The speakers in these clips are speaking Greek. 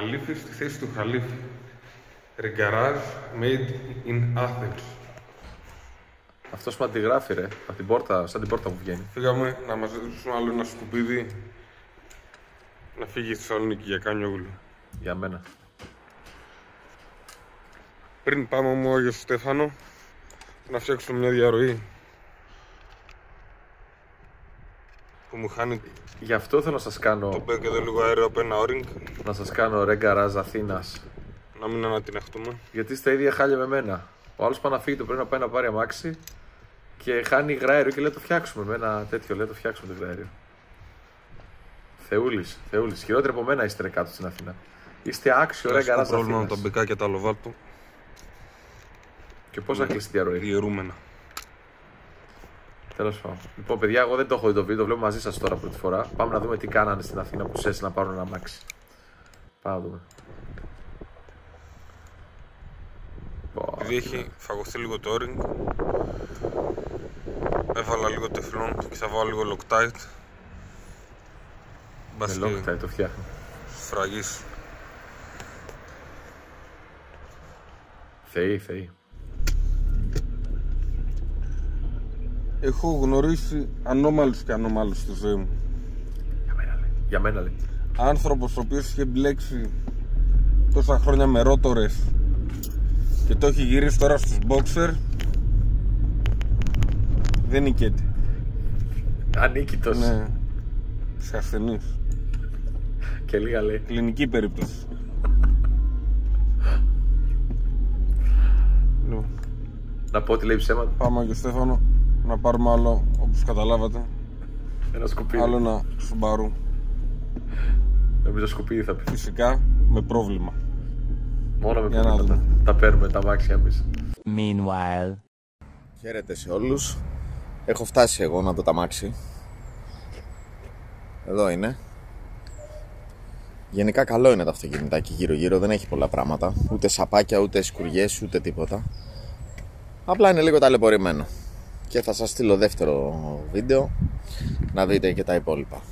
Καλημέρα στην ομάδα. Χαλίφης στη θέση του Χαλίφη. Ριγκαράζ made in Athens. Αυτός που αντιγράφει ρε, από την πόρτα, σαν την πόρτα που βγαίνει. Φύγαμε να μας δώσουν άλλο ένα σκουπίδι να φύγει στη Θεσσαλονίκη για κάνιο Για μένα. Πριν πάμε μου Άγιο Στέφανο να φτιάξουμε μια διαρροή που μου χάνει Γι' αυτό θέλω να σας κάνω, το πέ και το λίγο αέριο από ένα όρινγκ να σας κάνω ρε γκαράζ Αθήνας. να μην ανατιναχτούμε. Γιατί στα ίδια χάλια με μένα. Ο άλλος πάει να φύγει, το πρέπει να πάει να πάρει αμάξι και χάνει υγραέριο και λέει το φτιάξουμε με ένα τέτοιο, λέει το φτιάξουμε το υγραέριο. Θεούλης, Θεούλης. Χειρότεροι από μένα είστε ρε κάτω στην Αθήνα. Είστε άξιο ρε Έχει το γκαράζ πρόβλημα με Αθήνας. τα μπεκά και τα λοβάλτου. Και πώς θα κλείσει τη διαρροή. Διαιρούμενα. Τέλος πάντων. Λοιπόν, παιδιά, εγώ δεν το έχω δει το βίντεο, το βλέπω μαζί σας τώρα πρώτη φορά. Πάμε να δούμε τι κάνανε στην Αθήνα που σε να πάρουν ένα αμάξι. Πάμε να δούμε. Πω, Επειδή έχει φαγωθεί λίγο το όρινγκ έβαλα λίγο τεφλόν και θα βάλω λίγο Loctite. Μπας Με και Loctite το φτιάχνω. σφραγίσει. Θεοί, θεοί. Έχω γνωρίσει ανώμαλους και ανώμαλους στη ζωή μου. Για μένα λέει. Για μένα λέει. Άνθρωπος ο οποίος είχε μπλέξει τόσα χρόνια με ρότορες και το έχει γυρίσει τώρα στους boxer δεν νικέται. Ανίκητος. Ναι. Σε ασθενείς. Και λίγα λέει. Κλινική περίπτωση. Λοιπόν, Να πω ότι λέει ψέματα. πάμε και Στέφανο να πάρουμε άλλο όπως καταλάβατε Ένα σκουπίδι. άλλο ένα Subaru Νομίζω σκουπίδι θα πει. φυσικά με πρόβλημα Μόνο με Για να προβλήματα. δούμε. Τα παίρνουμε τα αμάξια εμείς. Meanwhile. Χαίρετε σε όλους Έχω φτάσει εγώ να δω τα μάξι Εδώ είναι Γενικά καλό είναι το αυτοκινητάκι γύρω γύρω Δεν έχει πολλά πράγματα Ούτε σαπάκια, ούτε σκουριές, ούτε τίποτα Απλά είναι λίγο ταλαιπωρημένο Και θα σας στείλω δεύτερο βίντεο Να δείτε και τα υπόλοιπα.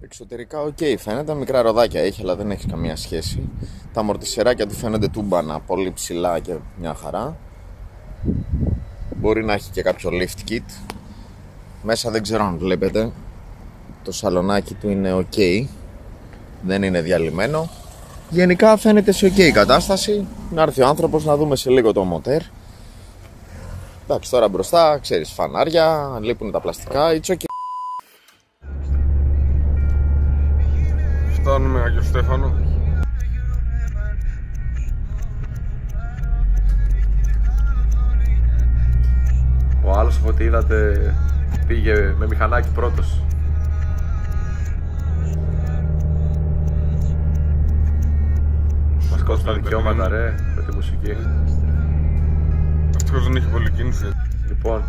Εξωτερικά οκ φαίνεται, μικρά ροδάκια έχει αλλά δεν έχει καμία σχέση. Τα αμορτισεράκια του φαίνονται τούμπανα, πολύ ψηλά και μια χαρά. Μπορεί να έχει και κάποιο lift kit. Μέσα δεν ξέρω αν βλέπετε Το σαλονάκι του είναι ok Δεν είναι διαλυμένο. Γενικά φαίνεται σε ok κατάσταση. Να έρθει ο άνθρωπος να δούμε σε λίγο το μοτέρ Εντάξει τώρα μπροστά ξέρεις φανάρια Λείπουν τα πλαστικά It's okay Φτάνουμε Άγιο Στέφανο Ο άλλος από ό,τι είδατε πήγε με μηχανάκι πρώτος. Μας κόψουν τα δικαιώματα ρε με τη μουσική. Ευτυχώς δεν έχει πολύ κίνηση Λοιπόν,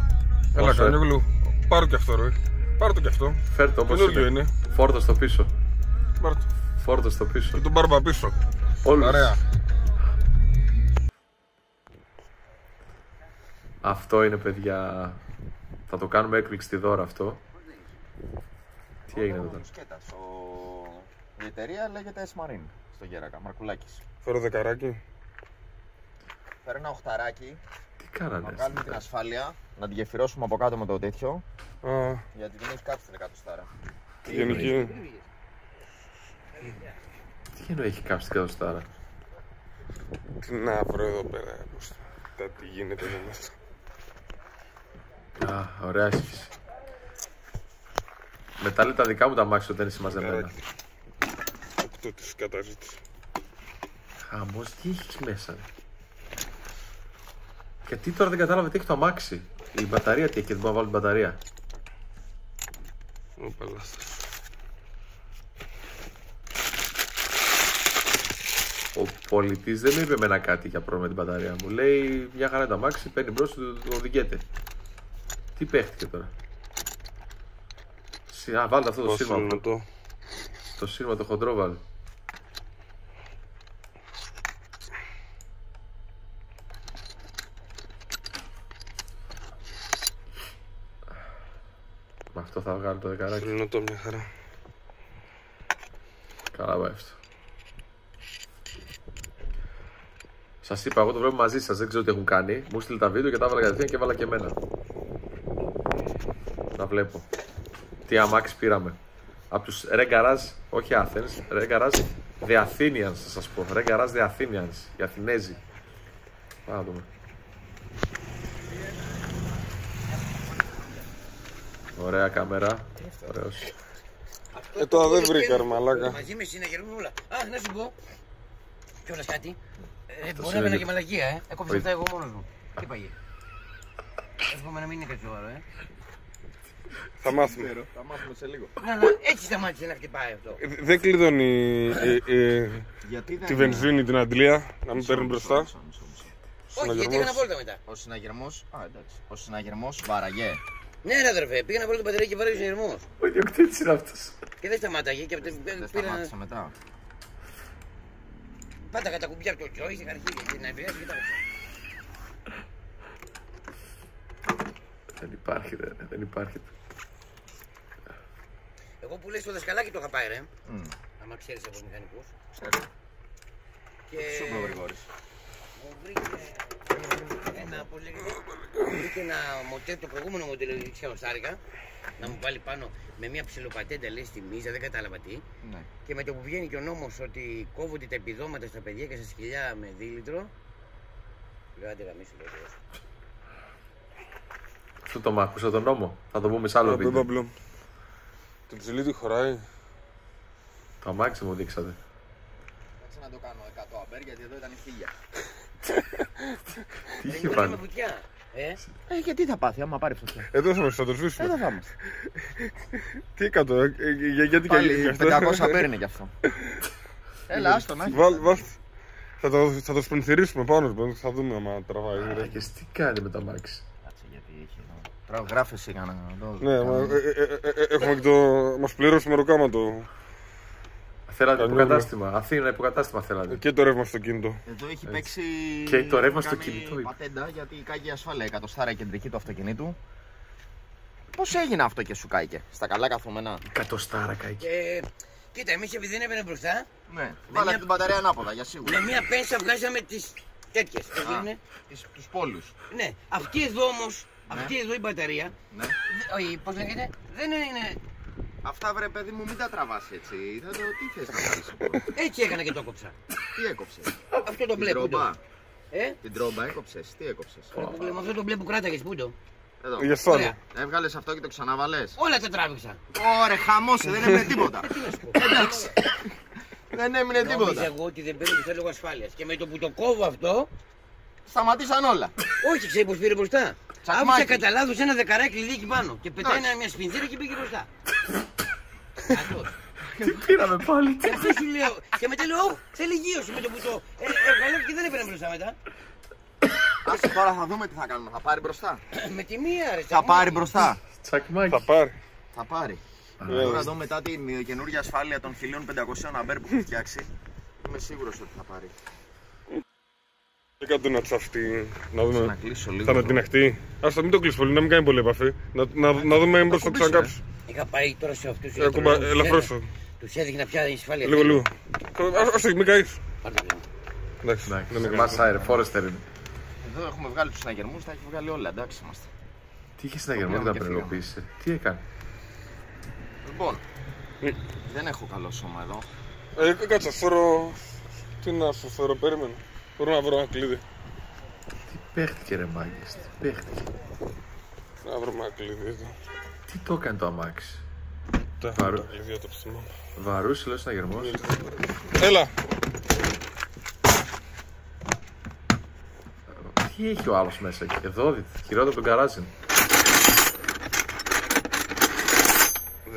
Έλα όσο- Κανιόγλου Πάρω και αυτό ρε Πάρω το και αυτό Φέρ το όπως Καινούριο είναι. είναι Φόρτο στο πίσω. Πάρω το Φόρτο στο πίσω. Και τον μπάρμπα πίσω Όλους. Ωραία Αυτό είναι παιδιά. Θα το κάνουμε έκπληξη στη δώρα αυτό. Τι έγινε εδώ. Σκέτας, ο... Η εταιρεία λέγεται S-Marine στο Γέρακα, Μαρκουλάκης Φέρω δεκαράκι Φέρω ένα οχταράκι Τι να κάνανε. βγάλουμε την ασφάλεια, να την γεφυρώσουμε από κάτω με το τέτοιο, Α, γιατί δεν έχει κάτι στην εκατοστάρα. γενική Τι εννοεί έχει κάψει την κατοστάρα. Τι να βρω εδώ πέρα πώς- τα τι γίνεται εδώ μέσα Α, ωραία άσκηση. Μετά λέει τα δικά μου τα μάξι όταν είναι συμμαζεμένα. Δεκαράκι. Οκτώ της καταζήτηση Χαμός, τι έχεις εκεί μέσα. ρε; Γιατί τώρα δεν κατάλαβε τι έχει το αμάξι. Η μπαταρία τι έχει και δεν μπορώ να βάλω την μπαταρία. Ο παλάστας Ο πολιτής δεν μου είπε εμένα κάτι για πρόβλημα με την μπαταρία μου. Λέει μια χαρά είναι το αμάξι, παίρνει μπρος του, το οδηγείται. Τι παίχτηκε τώρα; Συ- Α, βάλτε αυτό το Πόσο σύρμα. είναι το Το σύρμα το χοντρό βάλε. Θα βγάλω το δεκαράκι. Λινωτό μια χαρά. Καλά πάει αυτό. Σας είπα, εγώ το βλέπω μαζί σας. Δεν ξέρω τι έχουν κάνει. Μου στείλει τα βίντεο και τα έβαλα κατευθείαν και έβαλα και εμένα. Να βλέπω. Τι αμάξι πήραμε. Από τους Ρε Garage, όχι Athens, Ρε Garage The Athenians, θα σας πω. Ρε Garage The Athenians, οι Αθηνέζοι. Πάμε να δούμε. Ωραία κάμερα. Ωραίος. Ε, τώρα δεν βρήκα, ρε μαλάκα. Μαζί με συναγερμού όλα. Α, να σου πω. Κιόλας κάτι. Ε, μπορεί να είναι έμενα και- και μαλακία, ε. Έκοψα Όχι. αυτά εγώ μόνος μου. Τι παγε. Εύχομαι να μην είναι κάτι σοβαρό, ε. Θα μάθουμε. Θα μάθουμε σε λίγο. Να, να, έτσι σταμάτησε να χτυπάει αυτό. Ε, Δεν κλειδώνει ε, ε, Γιατί δεν τη βενζίνη την αντλία, να μην παίρνει μπροστά. Όχι, γιατί Συναγερμός. έκανα βόλτα μετά. Ο συναγερμό. Α, εντάξει. Ο συναγερμός βαραγέ. Ναι, ρε αδερφέ, πήγα να βάλω την μπαταρία και βάλω συναγερμό. Ο ιδιοκτήτης είναι αυτός. Και δεν σταμάταγε και από την- Δεν πήρα. σταμάτησα μετά. Πάταγα τα κουμπιά από το τζόι, είχα αρχίδια και την επηρέαση και τα άκουσα. Δεν υπάρχει, ρε, δεν υπάρχει. Εγώ που λες στο δασκαλάκι το είχα πάει, ρε. Μμ. Άμα ξέρεις από μηχανικούς. Ξέρω. Και Σούπλο Γρηγόρης; μου βρήκε ένα, πώς λέγεται, μου βρήκε ένα μοτέλ, το προηγούμενο μοντέλο της Χαοστάρικα, να μου βάλει πάνω με μια ψιλοπατέντα λέει στη μίζα, δεν κατάλαβα τι. Ναι. Και με το που βγαίνει και ο νόμος ότι κόβονται τα επιδόματα στα παιδιά και στα σκυλιά με δίλητρο. Λέω άντε γαμίσου, λέω εγώ. Αυτό το μ' άκουσα τον νόμο; Θα το πούμε σε άλλο Α, βίντεο. Παύλο. Το ψηλή του χωράει. Το αμάξι μου δείξατε. Κάτσε να το κάνω 100 αμπέρ γιατί εδώ ήταν 1000. Τι είχε Είναι με βάλει. βουτιά; Ε, Ε, γιατί θα πάθει άμα πάρει φωτιά. Εδώ θα μας θα το σβήσουμε. Εδώ θα είμαστε. Τι εκατό, ε, ε, για- γιατί και Πάλι αυτό. 500 παίρνει κι αυτό. Έλα, άστο να έχει. Βάλ, βάλ. Θα το, θα το σπονθυρίσουμε πάνω του, θα δούμε άμα τραβάει. ρε. Και τι κάνει με το αμάξι. Κάτσε γιατί έχει εδώ. Τώρα γράφεσαι έκανα εδώ. Ναι, μα, Κάνω- ε, ε, ε, ε, έχουμε και το... Μας πληρώσει με ροκάματο Θέλατε Καλή υποκατάστημα. Αθήνα υποκατάστημα θέλατε. και το ρεύμα στο κινητό. Εδώ έχει παίξει. Και το ρεύμα στο κάνει κινητό. Πατέντα γιατί κάγει ασφάλεια. Εκατοστάρα κεντρική του αυτοκινήτου. Πώς έγινε αυτό και σου κάηκε, στα καλά καθόμενα. Κατοστάρα κάκι. και κοίτα, εμείς επειδή δεν έβαινε μπροστά, Ναι, βάλα μια- την μπαταρία ανάποδα για σίγουρα. με μία πένσα βγάζαμε τις τέτοιες. Α. έγινε. Τους πόλους. Ναι, αυτή εδώ όμως, αυτή εδώ η μπαταρία, Ναι. δε- όχι, πώς λέγεται, δεν είναι, Αυτά βρε παιδί μου, μην τα τραβάς έτσι. Θα το τι θες να κάνεις; Από εδώ. έτσι έκανα και το κόψα. Τι έκοψες; Αυτό το Την μπλε που τρόμπα. το. Ε, Την τρόμπα έκοψες; Τι έκοψες; με αυτό το μπλε που κράταγες που το; Εδώ. Για σώμα. Ωραία. Έβγαλε αυτό και το ξαναβαλές. Όλα τα τράβηξα. Ωραία, χαμόσε, δεν έμεινε τίποτα. Εντάξει. Δεν έμεινε Νόμιζα τίποτα. εγώ ότι δεν παίρνει μπροστά λόγω ασφάλειας. Και με το που το κόβω αυτό, Σταματήσαν όλα. όχι, ξέρεις πώς πήρε μπροστά. Τσακμάκι. Άφησα κατά λάθος ένα δεκαράκι κλειδί εκεί πάνω. Και πετάει Εντάξει. ένα μια σπινθήρα και πήγε μπροστά. Αυτός. Τι πήραμε πάλι. Και αυτό σου λέω. Και μετά λέω, «Ω, θέλει γύρωση με το που το. Ε, έβγαλε και δεν έπαιρνε μπροστά μετά. Άσε τώρα θα δούμε τι θα κάνουμε. Θα πάρει μπροστά. Με τη μία ρε. Θα πάρει μπροστά. Τσακμάκι. Θα πάρει. Θα πάρει. Ε, Τώρα εδώ μετά την καινούργια ασφάλεια των 1500 αμπέρ που έχει φτιάξει. Είμαι σίγουρος ότι θα πάρει. Και κάτω να τσαφτεί, να δούμε. Να κλείσω λίγο. Θα με το- την αχτεί. Ας το μην το κλείσει πολύ, να μην κάνει πολύ επαφή. Να, να, να δούμε μήπως το κουμπίσω, ξανακάψει. Είχα πάει τώρα σε αυτούς Ε, κουμπά, ελαφρώς το. Τους έδειχνα πια η ασφάλεια. Λίγο, λίγο. Ας- Ας το, μην καείς. Πάρτε το. Εντάξει, δεν Εντάξει, είναι μας άιρε, Φόρεστερ είναι. Εδώ έχουμε βγάλει τους συναγερμούς, τα έχει βγάλει όλα. Εντάξει είμαστε. Τι είχε συναγερμό Πήγαμε και τα και φύγαμε. απενεργοποίησε. Τι έκανε; Λοιπόν, Ε. δεν έχω καλό σώμα εδώ. Ε, κάτσε, φέρω... Τι να σου φέρω, περίμενε. Μπορώ να βρω ένα κλειδί. Τι παίχτηκε ρε μάγκες. Τι παίχτηκε. Να βρω ένα κλειδί εδώ. Τι το έκανε το αμάξι; Τα Πάρω. τα κλειδιά το ψημά. Βαρούσε λέω συναγερμός. Έλα! Τι έχει ο άλλος μέσα εκεί; Εδώ δείτε. Χειρότερο από τον καράζ είναι.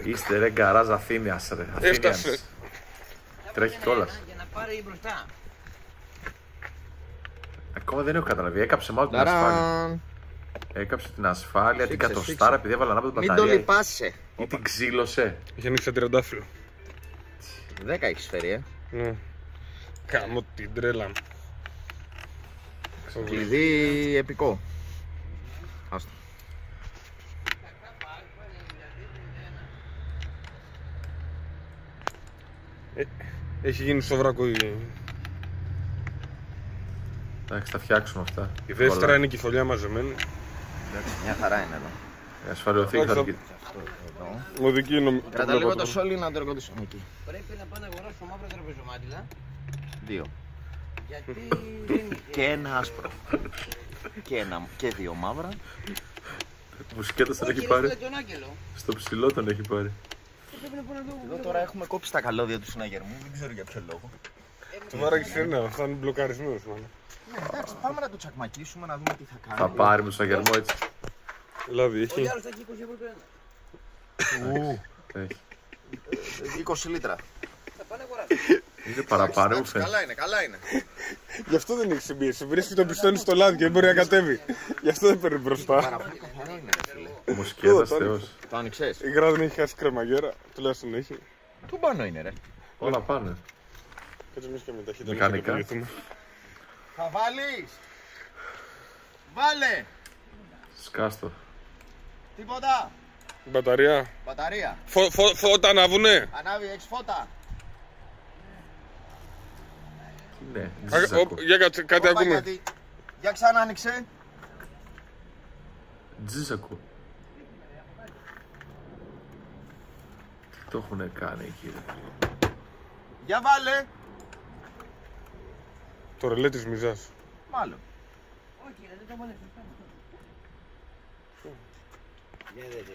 Είστε ρε γκαράζ Αθήνιας ρε. Έφτασε. Αθήνιας. Τρέχει κιόλας. Για να πάρει μπροστά. Ακόμα δεν έχω καταλάβει. Έκαψε μάλλον την ασφάλεια. Έκαψε την ασφάλεια, την κατοστάρα επειδή έβαλα να την μπαταρία. Μην το λυπάσαι. Ή την ξύλωσε. Είχε ανοίξει ένα τριαντάφυλλο. Δέκα έχεις φέρει, ε. Ναι. Την τρέλα. Κλειδί επικό. Άστο. Ε, έχει γίνει σοβρακό η Εντάξει, θα φτιάξουμε αυτά. Η δεύτερα Πολλά. είναι η κυφολιά μαζεμένη. Εντάξει, μια χαρά είναι εδώ. Η ασφαλιωθήκη θα Εντάξει, την εδώ. Μοδική νομ... Κράτα λίγο το σόλι να το εργοτήσουμε εκεί. Πρέπει να πάω να αγοράσω μαύρα τραπεζομάτιλα. Δύο. Γιατί δεν Και ένα άσπρο. και, ένα, και δύο μαύρα. Μουσικέτα τον Όχι, έχει ρε, πάρει. φίλε, τον Άγγελο. Στο ψηλό τον έχει πάρει. Πρέπει να πάω να δω. Εδώ τώρα έχουμε κόψει τα καλώδια του συναγερμού, δεν ξέρω για ποιο λόγο. Το βάραγες ένα, θα είναι μπλοκαρισμένος μάλλον. Ναι, εντάξει, πάμε να το τσακμακίσουμε να δούμε τι θα κάνει. Θα πάρει με τον αγερμό έτσι. Δηλαδή Ο έχει. Γιάννος θα έχει 20 ευρώ το ένα. Ου, Έχει. 20 λίτρα. Θα πάω να αγοράσω. Είναι παραπάνω μου Εντάξει, φαίνεται. Καλά είναι, καλά είναι. Γι' αυτό δεν έχει συμπίεση. Βρίσκει το πιστόνι στο λάδι και δεν μπορεί να κατέβει. Γι' αυτό δεν παίρνει μπροστά. Παραπάνω καθαρό είναι, ρε φίλε. Ο Μουσικέτας Εδώ, τώρα. θεός. Το άνοιξες. Η γράδα δεν έχει χάσει κρεμαγέρα. Τουλάχιστον έχει. Του πάνω είναι, ρε. Όλα πάνε. Κάτσε εμείς και με ταχύτητα. να Μηχανικά. Καταπληθούμε. Θα βάλεις; Βάλε. Σκάστο. Τίποτα. Μπαταρία. Μπαταρία. Φω, φω, φώτα να βουνε. Ανάβει, έχεις φώτα. Τι είναι, Α, τζίζακο. οπ, Για κάτσε, κάτι Όπα, ακούμε. γιατί- Για ξανά άνοιξε. Τζίζακο. Τι το έχουν κάνει εκεί ρε. Για βάλε. Το ρελέ της μιζάς. Μάλλον. Όχι, ρε, δεν το βάλε σωστά. Για δε, δε.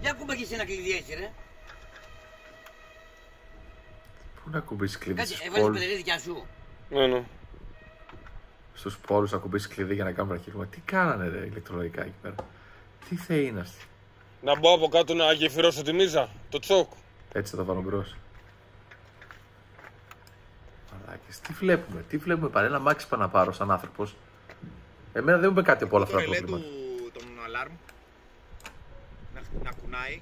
Για κούμπα και εσύ ένα κλειδί έτσι, ρε. Πού να κουμπίσεις κλειδί Κάτσε, στους έβαλες πόλους; πεντελή δικιά σου. Ναι, ναι. Στους πόλους να κουμπίσεις κλειδί για να κάνουμε αρχήγημα. Τι κάνανε ρε ηλεκτρολογικά εκεί πέρα; Τι θεοί είναι αυτοί; Να μπω από κάτω να γεφυρώσω τη μίζα. Το τσόκ. Έτσι θα το βάλω μπρος. Μαλάκες, τι βλέπουμε, τι βλέπουμε πάλι. Ένα μάξι είπα να πάρω σαν άνθρωπος. Εμένα δεν μου είπε κάτι από όλα αυτά τα προβλήματα. τον αλάρμ. Να, να κουνάει.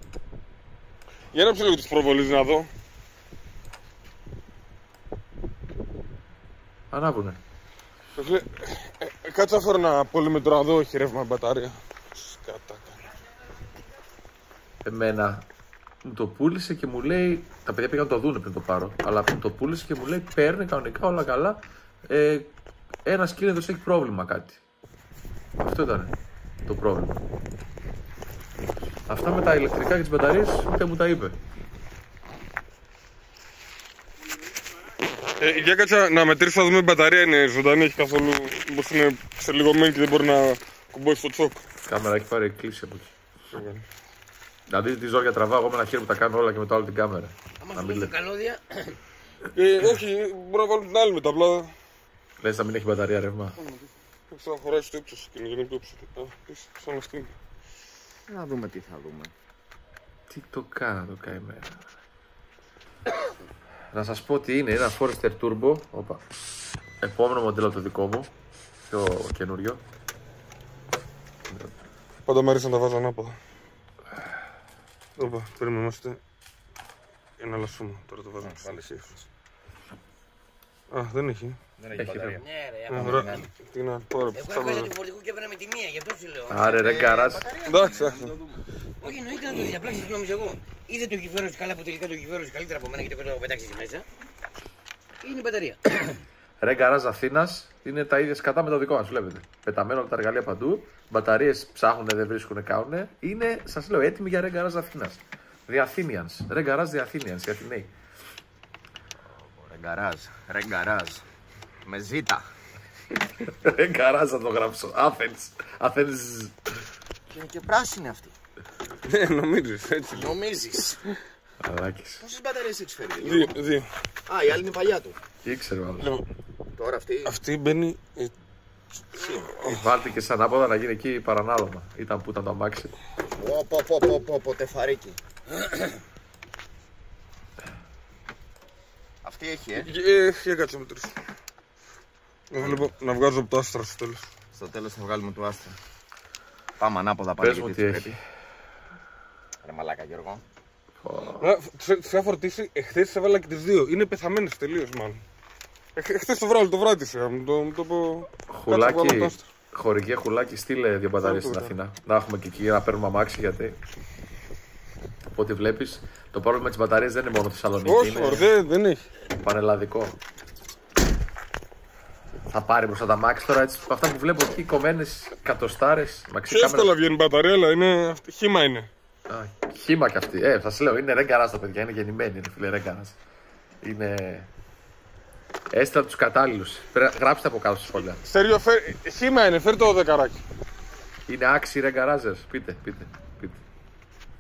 Για να λίγο της προβολής να δω. Ανάβουνε. Ε, φίλε, ε, ε, Κάτσε να φέρω ένα πολυμετρό εδώ, έχει ρεύμα μπαταρία. Σκατά καλά. Εμένα μου το πούλησε και μου λέει. Τα παιδιά πήγαν να το δούνε πριν το πάρω. Αλλά μου το πούλησε και μου λέει: Παίρνει κανονικά όλα καλά. Ε, ένα κίνητο έχει πρόβλημα κάτι. Αυτό ήταν το πρόβλημα. Αυτά με τα ηλεκτρικά και τις μπαταρίες ούτε μου τα είπε. Ε, για κάτσε να μετρήσω να δούμε η μπαταρία είναι ζωντανή, έχει καθόλου. Μήπως είναι ξελιγωμένη και δεν μπορεί να κουμπώσει το τσόκ. Η κάμερα έχει πάρει κλίση από εκεί. Δηλαδή τι ζόρια τραβάω εγώ με ένα χέρι που τα κάνω όλα και με το άλλο την κάμερα. Άμα Να σου μην δώσουν λέει. καλώδια, Ε, όχι, μπορώ να βάλω την άλλη μετά. Απλά Λες να μην έχει μπαταρία ρεύμα. δεν ξέρω να χωράει στο ύψος και είναι γενικό ύψος. Α, είσαι σαν αυτή. Να δούμε τι θα δούμε. Τι το κάνα το καημένο. να σας πω τι είναι, είναι ένα Forester Turbo. Οπα. Επόμενο μοντέλο από το δικό μου. Πιο καινούριο. Πάντα μου αρέσει να τα βάζω ανάποδα. Όπα, περίμενε, είμαστε. Ένα λασσούμα. Τώρα το βάζω πάλι Α, δεν έχει. Δεν Έχει ρεύμα. ναι, ρε, Ε, άμα ωραία. κάνει. Τι να πω, ρε, Εγώ ψάχνω. έβγαλα του φορτικού και έπαιρνα με τη μία, γι' αυτό σου λέω. Άρε ρε γκαράζ. Εντάξει, εντάξει. Όχι, εννοείται να το διαπράξει, νόμιζα εγώ. Είδε το κυφέρος καλά που τελικά το κυφέρος καλύτερα από μένα γιατί το έχω πετάξει εκεί μέσα. Είναι η μπαταρία. Ρε γκαράζ Αθήνας είναι τα ίδια σκατά με το δικό μας, βλέπετε. Πεταμένα όλα τα εργαλεία παντού. Μπαταρίες ψάχνουν, δεν βρίσκουν, κάνουν. Είναι, σας λέω, έτοιμοι για ρε γκαράζ Αθήνας. The Athenians. Ρε γκαράζ The Athenians, οι Αθηναίοι. Ρεγκαράζ, ρεγκαράζ. Με ζήτα. Ρε γκαράζ θα το γράψω. Athens. Athens. Και είναι και πράσινη αυτή. Ναι, νομίζεις, έτσι λέω. Νομίζεις. Αλάκης. Πόσες μπαταρίες έχεις φέρει. Δύο, δύο. Α, η άλλη είναι η παλιά του. Ήξερε μάλλον. Λοιπόν, Τώρα αυτή. αυτή μπαίνει. ε, Βάλτε και σαν άποδα να γίνει εκεί παρανάλωμα. Ήταν που ήταν το αμάξι. Πω, πω, πω, πω, πω, πω, τεφαρίκι. Αυτή έχει, ε. Ε, για κάτσε με τρεις. Να βλέπω να βγάζω από το άστρα στο τέλος. Στο τέλος θα βγάλουμε το άστρο. Πάμε ανάποδα πάλι. Πες μου γιατί τι έτσι έχει. πρέπει. Ρε μαλάκα Γιώργο. Να, σε- σε είχα φορτίσει, εχθές έβαλα και τις δύο. Είναι πεθαμένες τελείως μάλλον. Εχ- Εχθές το βράδυ, το βράδυ είχα, μου το, μου το πω. Κάτσε να βάλω το Χουλάκι, άστρο. χορηγέ χουλάκι, στείλε δύο μπαταρίες στην Σίγουρα. Αθήνα. Να έχουμε και εκεί να παίρνουμε αμάξι γιατί. ό,τι βλέπεις, το πρόβλημα με τις μπαταρίες δεν είναι μόνο Θεσσαλονίκη. Όχι, είναι μωρέ, δεν, δεν έχει. πανελλαδικό. Θα πάρει μπροστά τα μάξι τώρα έτσι. από Αυτά που βλέπω εκεί κομμένες εκατοστάρες. Πιο εύκολα βγαίνει η μπαταρία, αλλά είναι, χήμα είναι. Χήμα κι αυτή. Ε, θα σα λέω, είναι ρέγκαρά τα παιδιά. Είναι γεννημένοι, είναι φίλε ρέγκαρά. Είναι. Έστειλα τους κατάλληλους. Γράψτε από κάτω στα σχόλια. Στέριο, φέρ, χήμα είναι, φέρ το δεκαράκι. Είναι άξιοι ρεγκαράζερ. Πείτε, πείτε, πείτε.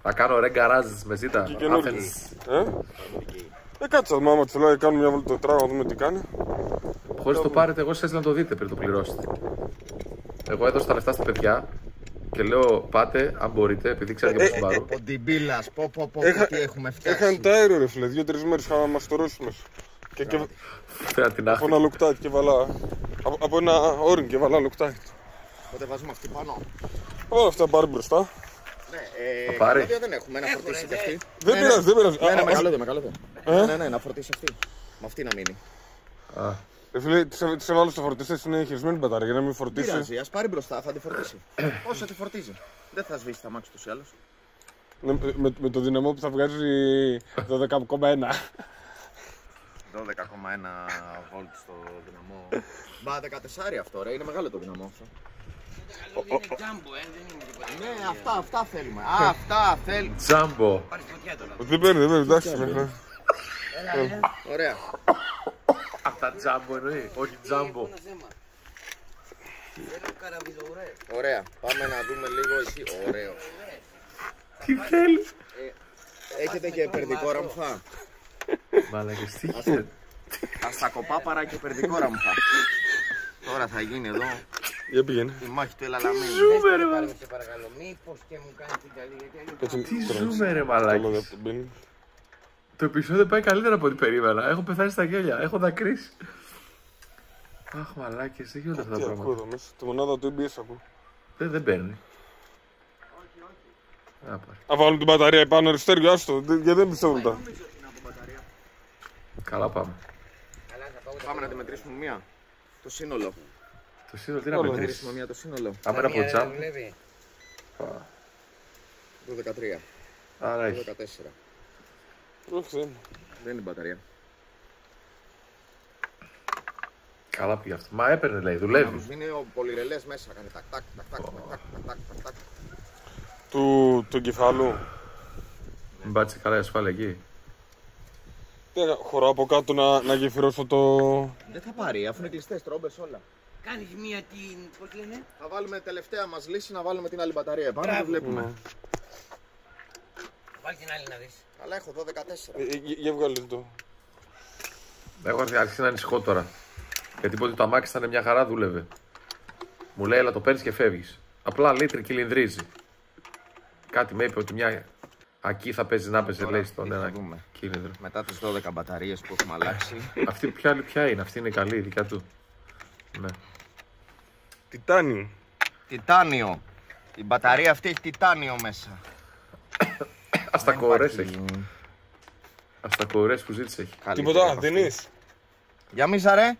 Θα κάνω ρεγκαράζ με ζήτα. Και καινούργιοι. Athens. Ε, ε κάτσε το μάμα του λέει, κάνουμε μια βολή το τράγο, να δούμε τι κάνει. Χωρίς το πάρετε, εγώ σας έστειλα να το δείτε πριν το πληρώσετε. Εγώ έδωσα τα λεφτά στα παιδιά και λέω πάτε αν μπορείτε, επειδή ξέρετε Ε, και πώ πάρω. Ο Ντιμπίλας, πω πω πω Έχα- τι έχουμε φτιάξει. Έχανε τα αέριο ρε φίλε, δύο-τρεις μέρες είχαμε να μας το ρώσουμε. Και, και Θέλω την από άχτη. ένα λουκτάκι και βαλά. Από, από ένα όριν και βαλά λουκτάκι. Πότε βάζουμε αυτή πάνω. Όλα αυτά πάρει μπροστά. Ναι, ε, πάρει. καλώδια δεν έχουμε, να Έχω, φορτίσει ρε, και αυτή. Δεν Ναι, πειράζει, ναι. δεν πειράζει. Ναι, ναι, Α, με α, καλώδια, με καλώδια. Ναι, ναι, ναι, να φορτίσει αυτή. Με αυτή να μείνει. Α, Ρε φίλε, τις έβ- τις έβαλα στο φορτιστή, είναι χειρισμένη η μπαταρία για να μην Δεν φορτίσει. πειράζει, ας πάρει μπροστά, θα τη φορτίσει. Όσο τη φορτίζει. Δεν θα σβήσει τα μάξι του ή άλλω. Ναι, με, με το δυναμό που θα βγάζει 12,1. 12,1 βολτ στο δυναμό. Μπα 14 αυτό, ρε, είναι μεγάλο το δυναμό αυτό. Είναι τζάμπο, ε, δεν είναι τίποτα. Ναι, αυτά, αυτά θέλουμε. Α, αυτά θέλουμε. Τζάμπο. Πάρεις φωτιά τώρα. Δεν παίρνει, δεν παίρνει, εντάξει. μέχρι. Έλα, ε. Ωραία. Αυτά τζάμπο εννοεί, όχι τζάμπο. Έχω ένα θέμα. Θέλω καραβιδοουρέ. Ωραία. Πάμε να δούμε λίγο εσύ. Ωραίο. Τι θέλεις; Έχετε και περδικό ραμφά. Μαλακές, τι γίνεται; Α τα κοπά παρά και περδικό ραμφά. Τώρα θα γίνει εδώ Για πήγαινε. η μάχη του Ελαλαμίνου. Ζούμε ρε Πάρε μαλακέ. με σε παρακαλώ, μήπως και μου κάνει την καλή γιατί αλλιώς Έτσι, Τι τρώνεις. ζούμε ρε Καλό μαλακέ. δεν τον πίνει. Το επεισόδιο πάει καλύτερα από ό,τι περίμενα. Έχω πεθάνει στα γέλια, έχω δακρύσει. Αχ, μαλάκες, δεν γίνονται αυτά τα Τι ακούω πράγματα. εδώ μέσα; Τη μονάδα του EBS ακούω. Δεν, δεν παίρνει. Α, πάρε. Να βάλουμε την μπαταρία επάνω, ρε Στέριο, άστο. δεν- Γιατί δεν πιστεύω μετά. Καλά πάμε. Πάμε να τη μετρήσουμε μία. Το σύνολο. Το σύνολο, τι να μετρήσουμε μία, το σύνολο. Πάμε ένα Το 13. Άρα έχει. 14. Δεν είναι μπαταρία. Καλά πήγε αυτό. Μα έπαιρνε λέει, δουλεύει. Είναι ο πολυρελές μέσα, κάνει τακ τακ τακ τακ. Του, του κεφαλού. Μπάτσε καλά η ασφάλεια εκεί. Τι έκανα, χωράω από κάτω να, να γεφυρώσω το. Δεν θα πάρει, αφού είναι κλειστές τρόμπε όλα. Κάνεις μία την, πώς λένε, Θα βάλουμε τελευταία μας λύση να βάλουμε την άλλη μπαταρία. Πάμε να Μπράβο. βλέπουμε. βάλει την άλλη να δεις. Αλλά έχω 12-14. Ε, ε, Για για βγάλε το. Έχω αρχίσει να ανησυχώ τώρα. Γιατί είπε ότι το αμάξι ήταν μια χαρά, δούλευε. Μου λέει, έλα το παίρνεις και φεύγεις. Απλά λέει τρικυλινδρίζει. Κάτι με είπε ότι μια ακή θα παίζεις να παίζεις, Τώρα, λέει στον τι θα ένα δούμε. κίνητρο. Μετά τις 12 μπαταρίες που έχουμε αλλάξει. Αυτή ποια, άλλη ποια είναι, αυτή είναι καλή, η δικιά του. Ναι. Τιτάνιο. Τιτάνιο. Η μπαταρία αυτή έχει τιτάνιο μέσα. Α τα κορέ υπάρχει- έχει. Α τα κορέ που ζήτησε έχει. Καλύτερη Τίποτα, από δεν αυτή. είσαι. Για μίσα ρε.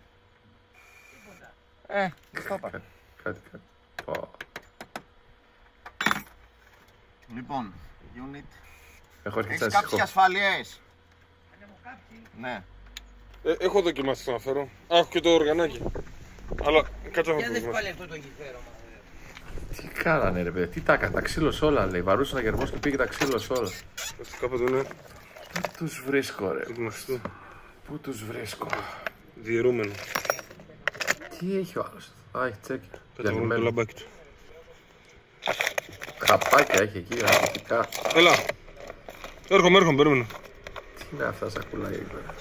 Ε, δεν το είπα. Κάτι, κάτι. κάτι. Πω. Λοιπόν, unit. Έχω αρχίσει Έχεις να κάποιες ανησυχώ. ασφαλιές. Ναι. Ε, έχω δοκιμάσει να φέρω. Α, έχω και το οργανάκι. Αλλά κάτσε να Για το δες δοκιμάσω. πάλι αυτό το γυφέρωμα. Τι κάνανε ρε παιδί, τι τα έκανα, τα ξύλωσε όλα λέει. Βαρούσε ένα γερμός και πήγε τα ξύλωσε όλα. Έτσι, Κάποτε είναι Πού τους βρίσκω ρε, γνωστό. πού τους βρίσκω; Διαιρούμενο. Τι έχει ο άλλος. Α, έχει τσέκερ. Κάτσε να βρούμε το Διαλυμένο. λαμπάκι του. Χαπάκια έχει εκεί, αναλυτικά. Έλα. Έρχομαι, έρχομαι, περίμενε. Τι είναι αυτά σακουλάκια εκεί πέρα.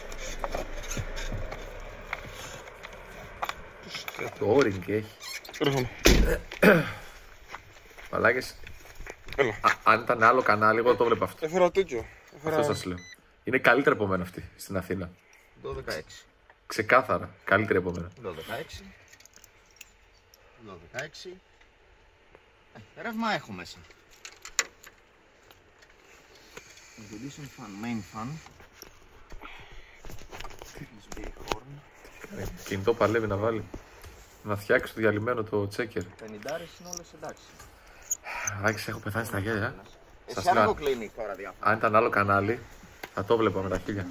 Το όρινγκ έχει. Έρχομαι. Μαλάκες, Έλα. α, αν ήταν άλλο κανάλι, εγώ το βλέπω αυτό. Έφερα τέτοιο. Έφερα... Αυτό σας λέω. Είναι καλύτερα από μένα αυτή στην Αθήνα. 12-6. Ξεκάθαρα. Καλύτερη από μένα. 12-6. 12-6. Ε, ρεύμα έχω μέσα. Condition fan, main fan. USB horn. Ε, Κινητό παλεύει να βάλει. Να φτιάξει το διαλυμένο το τσέκερ. 50 είναι όλες εντάξει. Άκης, έχω πεθάνει στα γέλια. Σας Εσύ αν λέω, έχω κλείνει τώρα διάφορα. αν ήταν άλλο κανάλι, θα το βλέπα με τα χίλια.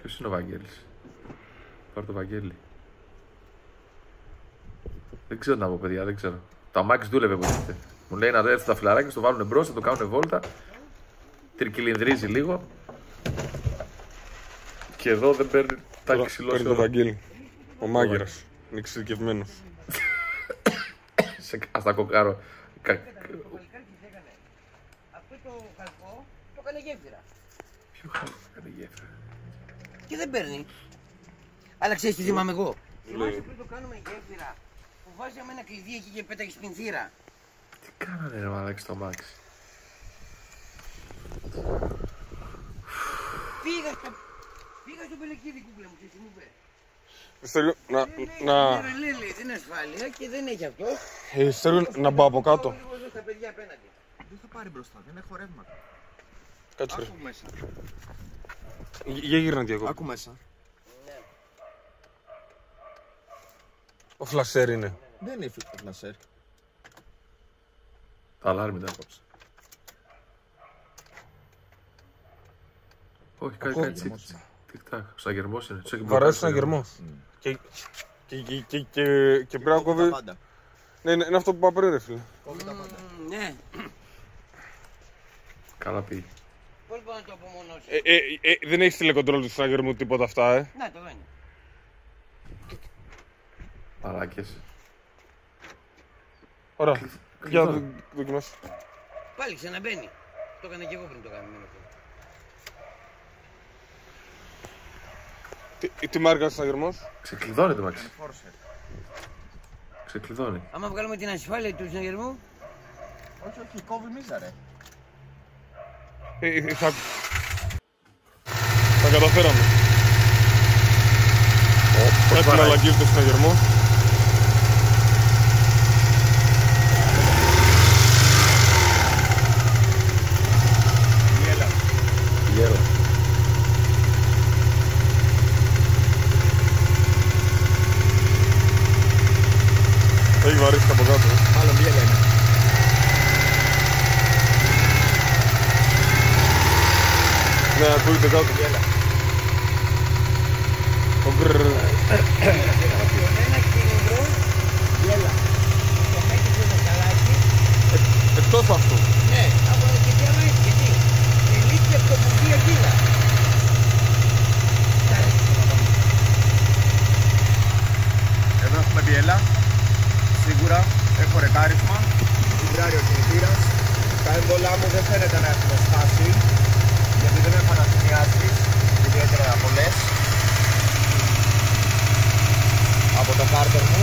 Ποιος είναι ο Βαγγέλης; Πάρε το Βαγγέλη. Δεν ξέρω να πω, παιδιά, δεν ξέρω. Το αμάξι δούλευε που ήρθε. Μου λέει να έρθουν τα φιλαράκια, στο βάλουν μπρος, θα το κάνουν βόλτα. Τρικυλινδρίζει λίγο. Και εδώ δεν παίρνει τα Τώρα έχει ξυλώσει Παίρνει το όλα. Βαγγέλη. Ο μάγειρας. Είναι εξειδικευμένος. Σε ας τα κοκάρω. Κα- Αυτό το χαλκό το έκανε γέφυρα. Ποιο χάλι έκανε γέφυρα. Και δεν παίρνει. Αλλά ξέρεις τι θυμάμαι εγώ. Θυμάσαι πριν το κάνουμε γέφυρα που βάζαμε ένα κλειδί εκεί και πέταγες στην θύρα. Τι κάνανε ρε μαλάκι στο αμάξι. Πήγα στο. Πήγα στο πελεκίδι κούκλα μου και τι μου είπε. Στέλιο, να, Λέει, να, «Ρε, λέει, λέει, δεν είναι ασφάλεια και δεν έχει αυτό. ε, Στέλιο, να πάω από κάτω. Πάω λίγο εδώ στα παιδιά απέναντι. Δεν θα πάρει μπροστά, δεν έχω ρεύμα. Κάτσε ρε. Άκου μέσα. Γε- Για γύρνα διακόπτη. Άκου μέσα. Ο φλασέρ είναι. Δεν είναι φίλο φλασέρ. Τα αλάρμι τα έκοψε. Όχι, κάτι Ακόμα κάτι γερμός τσίκ. Τικ τάκ. Ο αγερμός είναι. Τους έχει Βαράει μπλοκάρει ένα το γερμός. Και, και, και, και, και, και πρέπει να Κόβει τα κόβει. πάντα. Ναι, είναι, είναι αυτό που είπα πριν, ρε φίλε. Κόβει τα πάντα. Μμμ, Ναι, Καλά πήγε. πώς μπορώ να το απομονώσω. Ε, ε, ε, δεν έχεις τηλεκοντρόλ του συναγερμού τίποτα αυτά, ε; Να το κάνει. Μαλάκες. Ωραία. Για να κλειδώνει. δο- δοκιμάσω. Πάλι ξαναμπαίνει. Το έκανα και εγώ πριν το κάνω. Τι, τι μάρκα είναι ο συναγερμός. Ξεκλειδώνει το μάξι. Φόρσε. Ξεκλειδώνει. Άμα βγάλουμε την ασφάλεια του συναγερμού, Όχι, όχι, κόβει μίζα ρε. Ε, ε, θα... θα καταφέραμε. Κάτι να βαράει. αλλαγίζει το συναγερμό. Γέρο. Έχει βαρύσει από κάτω. ε. Μάλλον μπιέλα είναι. Ναι, ακούγεται κάτω. Το γκρρρ. ένα κίνητρο, γέλα. Το μέγιστο το καλάκι, Εκτός αυτού. ναι, από και τι άλλο είναι, γιατί. Τελείχε από το μπουκί εκείνα. Εδώ έχουμε μπιέλα. Σίγουρα έχω ρεκάρισμα. Βιμπράρει ο κινητήρας. Τα έμβολά μου δεν φαίνεται να έχουν σπάσει. Γιατί δεν έχω αναθυμιάσει. Ιδιαίτερα πολλές. Από το κάρτερ μου.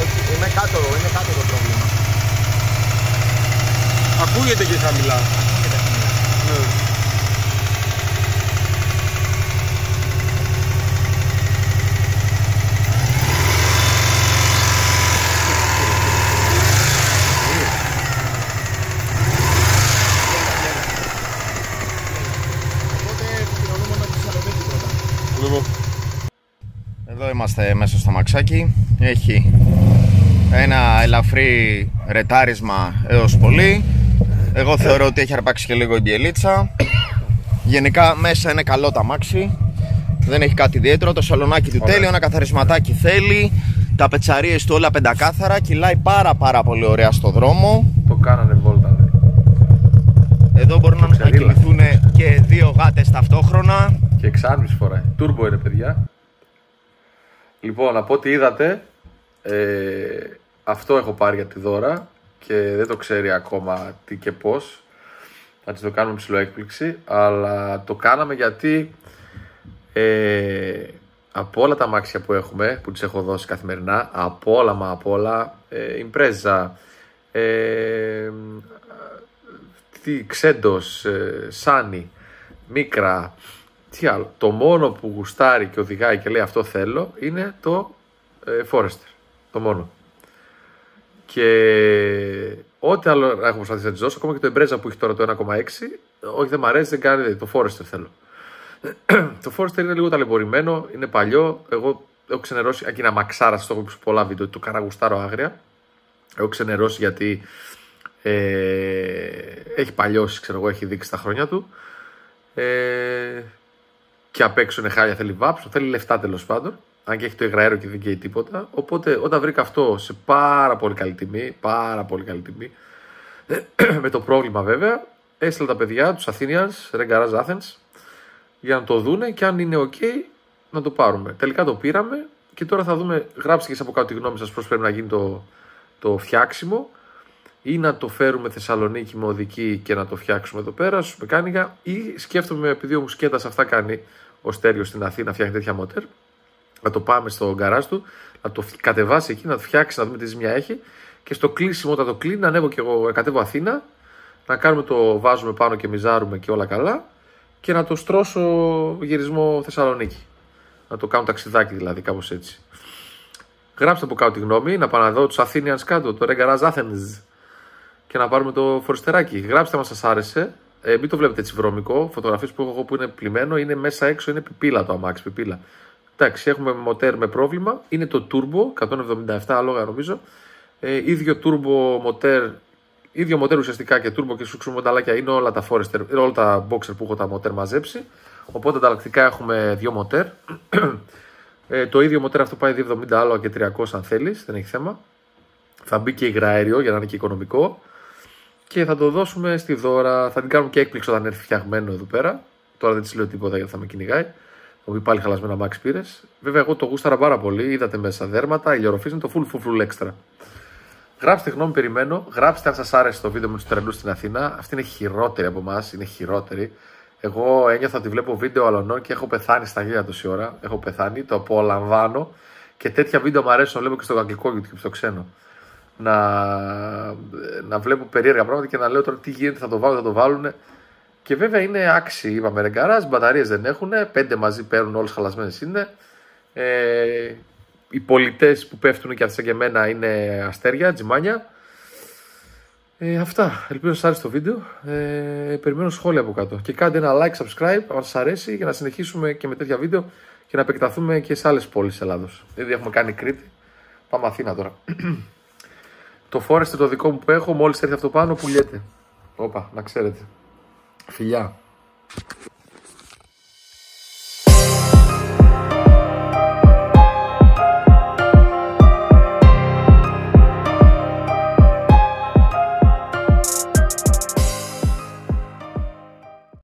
Όχι, είναι κάτω, είναι κάτω το πρόβλημα. Ακούγεται και χαμηλά. Ναι. Οπότε επικοινωνούμε με τη Θεσσαλονίκη πρώτα. Λοιπόν, Εδώ είμαστε μέσα στο μαξάκι. Έχει ένα ελαφρύ ρετάρισμα έως πολύ. Εγώ θεωρώ ότι έχει αρπάξει και λίγο η μπιελίτσα. Γενικά μέσα είναι καλό το αμάξι. Δεν έχει κάτι ιδιαίτερο. Το σαλονάκι του τέλειο, ένα καθαρισματάκι θέλει. Τα πετσαρίες του όλα πεντακάθαρα. Κυλάει πάρα πάρα πολύ ωραία στο δρόμο. Το κάνανε βόλτα. Δε. Εδώ μπορούν να ξελίλα. κινηθούν και δύο γάτες ταυτόχρονα. Και εξάρμιση φοράει. Τούρμπο είναι παιδιά. Λοιπόν, από ό,τι είδατε, ε, αυτό έχω πάρει για τη δώρα και δεν το ξέρει ακόμα τι και πώς. Θα της το κάνουμε ψηλό έκπληξη, αλλά το κάναμε γιατί ε, από όλα τα μάξια που έχουμε, που τις έχω δώσει καθημερινά, από όλα μα από όλα, ε, Impreza, ε, τι, Ξέντος, ε, Σάνι, Μίκρα, τι άλλο. Το μόνο που γουστάρει και οδηγάει και λέει αυτό θέλω είναι το ε, Forester. Το μόνο. Και ό,τι άλλο έχω προσπαθήσει να της δώσω, ακόμα και το Empreza που έχει τώρα το 1,6, όχι δεν μ' αρέσει, δεν κάνει, το Forester θέλω. το Forester είναι λίγο ταλαιπωρημένο, είναι παλιό. Εγώ έχω ξενερώσει. Εκεί ένα μαξάρα, το έχω πει σε πολλά βίντεο. Το καραγουστάρω άγρια. Έχω ξενερώσει γιατί ε, έχει παλιώσει, ξέρω εγώ, έχει δείξει τα χρόνια του. Ε, και απ' έξω είναι χάλια, θέλει βάψο, θέλει λεφτά τέλος πάντων. Αν και έχει το υγραέρο και δεν καίει τίποτα. Οπότε όταν βρήκα αυτό σε πάρα πολύ καλή τιμή, πάρα πολύ καλή τιμή, με το πρόβλημα βέβαια, έστειλα τα παιδιά τους Athenians, Garage Athens, για να το δούνε και αν είναι ok να το πάρουμε. Τελικά το πήραμε και τώρα θα δούμε, γράψτε και από κάτω τη γνώμη σας πώς πρέπει να γίνει το, το φτιάξιμο ή να το φέρουμε Θεσσαλονίκη με οδική και να το φτιάξουμε εδώ πέρα στους μεκάνικα ή σκέφτομαι επειδή ο Μουσκέτα αυτά κάνει ο Στέριο στην Αθήνα φτιάχνει τέτοια μοτέρ να το πάμε στο γκαράζ του, να το κατεβάσει εκεί, να το φτιάξει, να δούμε τι ζημιά έχει και στο κλείσιμο όταν το κλείνει να ανέβω και εγώ, κατέβω Αθήνα να κάνουμε το βάζουμε πάνω και μιζάρουμε και όλα καλά και να το στρώσω γυρισμό Θεσσαλονίκη. Να το κάνω ταξιδάκι δηλαδή, κάπως έτσι. Γράψτε από κάτω τη γνώμη, να πάω να δω τους Athenians κάτω, το Regarage Athens και να πάρουμε το φορεστεράκι. Γράψτε μας, σας άρεσε. Ε, μην το βλέπετε έτσι βρώμικο. Φωτογραφίες που έχω εγώ που είναι πλημμένο είναι μέσα έξω, είναι πιπίλα το αμάξι, πιπίλα. Εντάξει, έχουμε μοτέρ με πρόβλημα. Είναι το turbo, 177 άλογα νομίζω. Ε, ίδιο turbo μοτέρ, ίδιο μοτέρ ουσιαστικά και turbo και σου μονταλάκια είναι όλα τα Forester, όλα τα boxer που έχω τα μοτέρ μαζέψει. Οπότε ανταλλακτικά έχουμε δύο μοτέρ. Ε, το ίδιο μοτέρ αυτό πάει 270 άλογα και 300 αν θέλεις, δεν έχει θέμα. Θα μπει και υγραέριο για να είναι και οικονομικό. Και θα το δώσουμε στη δώρα. Θα την κάνουμε και έκπληξη όταν έρθει φτιαγμένο εδώ πέρα. Τώρα δεν της λέω τίποτα γιατί θα με κυνηγάει. Θα πει πάλι χαλασμένα Max πήρε. Βέβαια, εγώ το γούσταρα πάρα πολύ. Είδατε μέσα δέρματα, ηλιορροφή είναι το full full full extra. Γράψτε γνώμη, περιμένω. Γράψτε αν σας άρεσε το βίντεο με τους τρελούς στην Αθήνα. Αυτή είναι χειρότερη από εμάς. Είναι χειρότερη. Εγώ ένιωθα ότι βλέπω βίντεο αλωνών και έχω πεθάνει στα γέλια τόση ώρα. Έχω πεθάνει, το απολαμβάνω. Και τέτοια βίντεο μου αρέσουν να βλέπω και στο αγγλικό YouTube, στο ξένο. Να, να βλέπω περίεργα πράγματα και να λέω τώρα τι γίνεται, θα το βάλω, θα το βάλουν. Και βέβαια είναι άξιοι, είπαμε ρεγκαρά, μπαταρίες δεν έχουν, πέντε μαζί παίρνουν, όλες χαλασμένες είναι. Ε, οι πολιτές που πέφτουν και αυτές και εμένα είναι αστέρια, τζιμάνια. Ε, αυτά. Ελπίζω να σας άρεσε το βίντεο. Ε, περιμένω σχόλια από κάτω. Και κάντε ένα like, subscribe αν σας αρέσει για να συνεχίσουμε και με τέτοια βίντεο και να επεκταθούμε και σε άλλες πόλεις της Ελλάδος. Δηλαδή έχουμε κάνει Κρήτη. Πάμε Αθήνα τώρα. Το φόρεστε το δικό μου που έχω, μόλις έρθει αυτό πάνω, πουλιέται. Όπα, να ξέρετε. Φιλιά.